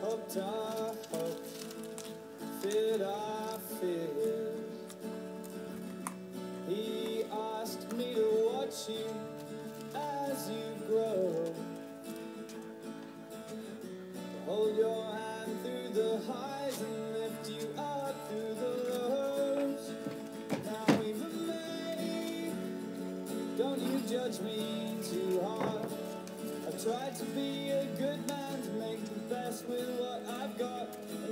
what I hope that I feel. He asked me to watch you as you grow. To hold your hand through the highs and lift you up through the lows. Now we've made. Don't you judge me too hard. I tried to be a good I've got.